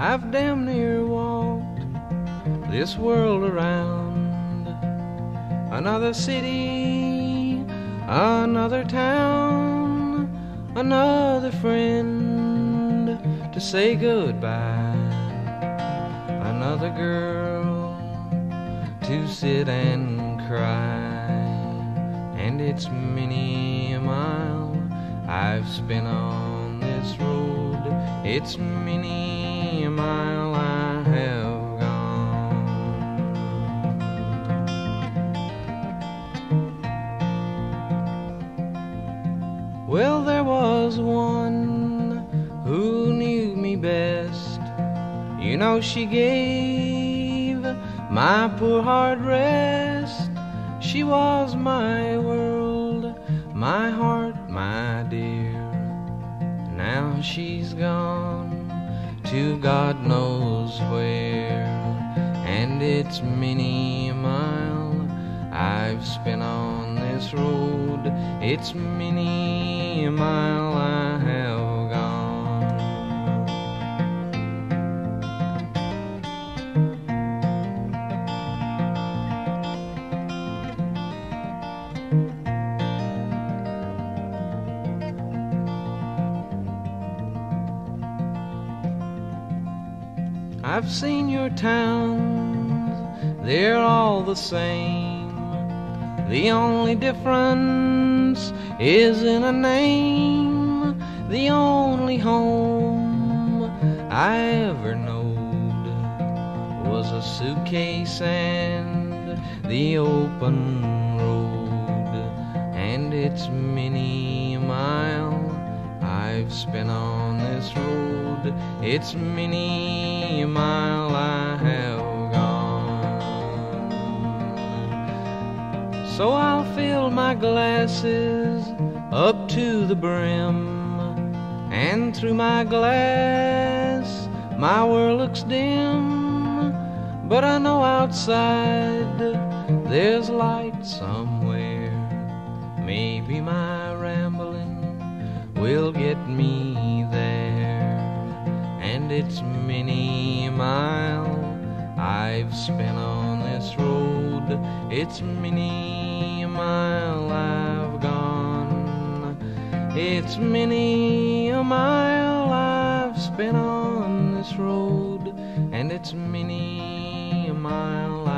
I've damn near walked this world around. Another city, another town, another friend to say goodbye. Another girl to sit and cry. And it's many a mile I've spent on this road. It's many a mile I have gone. Well, there was one who knew me best. You know, she gave my poor heart rest. She was my world, my heart, my dear. Now she's gone to God knows where, and it's many a mile I've spent on this road. It's many a mile I've seen your towns, they're all the same. The only difference is in a name. The only home I ever knowed was a suitcase and the open road. And it's many a mile I've spent on this road. It's many a mile I have gone. So I'll fill my glasses up to the brim. And through my glass, my world looks dim. But I know outside there's light somewhere. Maybe my will get me there. And it's many a mile I've spent on this road. It's many a mile I've gone. It's many a mile I've spent on this road. And it's many a mile